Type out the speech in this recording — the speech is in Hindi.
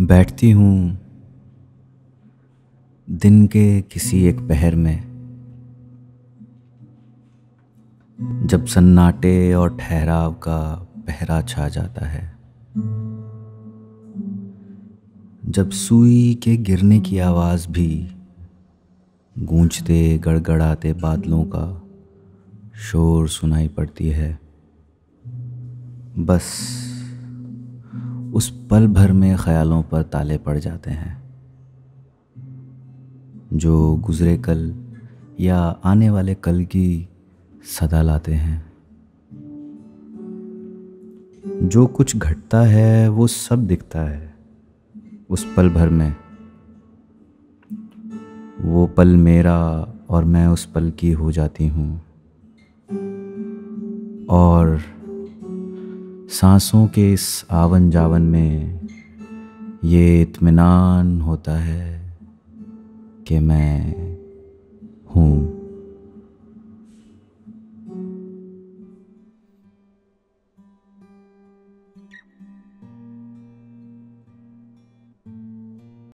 बैठती हूँ। दिन के किसी एक पहर में, जब सन्नाटे और ठहराव का पहरा छा जाता है, जब सुई के गिरने की आवाज़ भी गूंजते, गड़गड़ाते बादलों का शोर सुनाई पड़ती है। बस उस पल भर में ख्यालों पर ताले पड़ जाते हैं। जो गुज़रे कल या आने वाले कल की सदा लाते हैं। जो कुछ घटता है, वो सब दिखता है। उस पल भर में। वो पल मेरा और मैं उस पल की हो जाती हूँ। और सांसों के इस आवन जावन में ये इत्मीनान होता है कि मैं